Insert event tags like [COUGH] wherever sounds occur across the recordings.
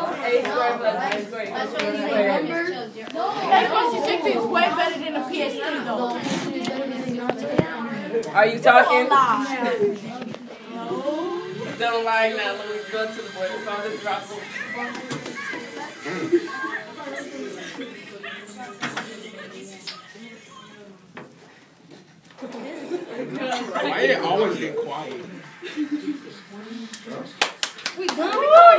A squared plus B squared equals C squared. A 16 is way better than a PS3 though. Are you talking? Don't lie now, Louis. Go to the board. The phone just dropped. Why it always get quiet? Woo,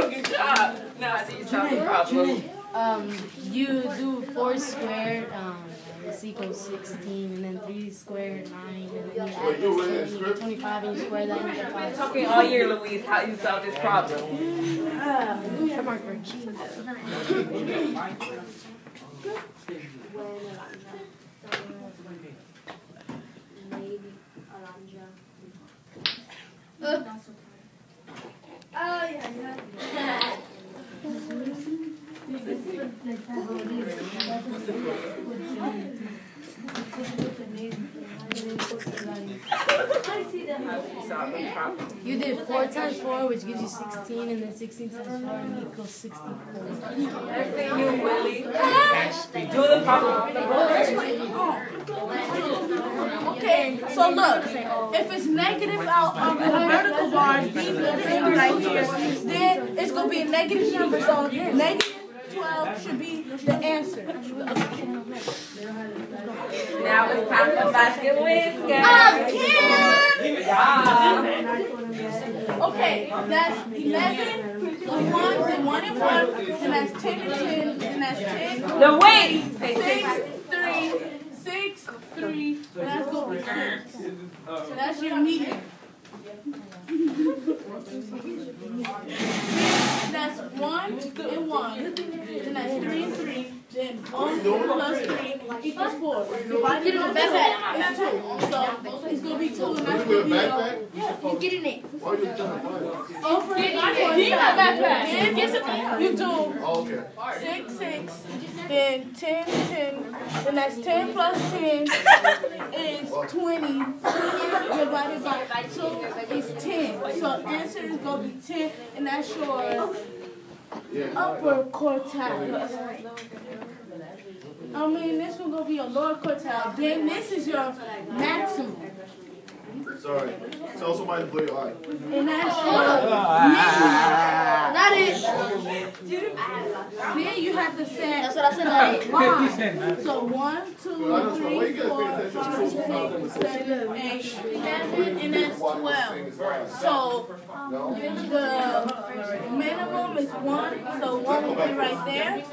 good job. Now I you solve the problem. Um, you do four squared, um, is equals sixteen, and then three squared, nine, and then you add this to you get twenty-five, and you square that, and you get five. Talking all year, Louise, how you solve this problem. Come on, for You solve the problem. You did four times four, which gives you sixteen, and then sixteen times four, equals sixty-four. I you, Willie. Do the problem. Okay, so look, if it's negative out on the vertical bars, these numbers are right here, then it's gonna be a negative number, so negative twelve should be the answer. Now it's time for box and whisker. Okay, that's eleven, one, then one and one, then that's ten and ten, then that's ten, No, wait. six, three, six, three, that's gonna be six. So that's your median. [LAUGHS] That's one and one, then that's three and three, then one plus three equals four. Divided by two is two, so it's gonna be two and that's gonna be. Yeah. Getting it. Over oh, Then you do. Okay. six, six, then ten, ten, then that's ten plus ten is twenty. Divided by two is ten. So answer is gonna be ten, and that's your upper quartile. I mean, this one gonna be your lower quartile. Then this is your maximum, Sorry. Tell somebody to blow your eye. and that's oh. your minimum. Ah. Not it. Then you have to set That's what I said. Not it. line. So one, two, three, four, five, six, seven, eight, eleven, and that's twelve. So the minimum is one, so one will be right there.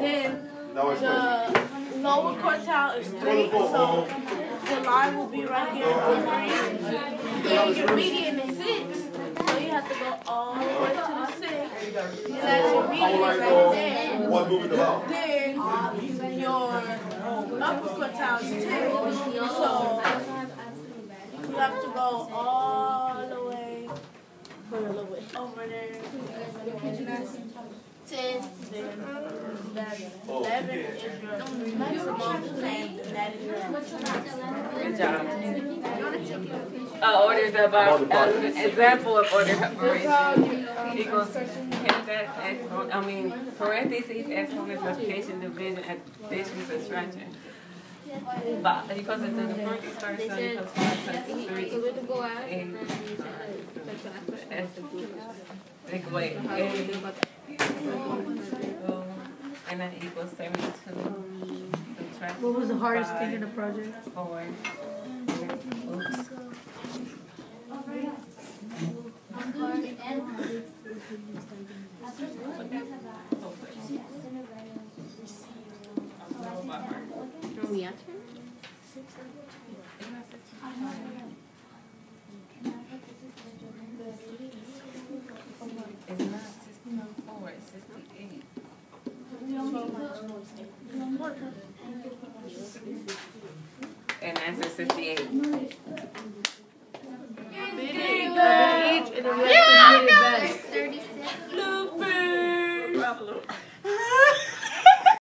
Then the lower quartile is three, so the line will be right here three. Then your median is six, so you have to go all the way to the six. And that's your median right there. Then your upper quartile is ten, so you have to go all the way over there. And that's ten. Then that's eleven is your maximum, and that is your Good job. Uh, orders of uh, uh, example of order operation equals exponent, I mean parentheses, exponents, multiplication, division, addition, subtraction. But you supposed to do the first first, so you supposed to five plus eight. The take away eight. And that equals seventy-two. What was the hardest thing in the project? Four. Oops. Are we answering? It's not sixty-four, it's sixty-eight. And answer sixty-eight.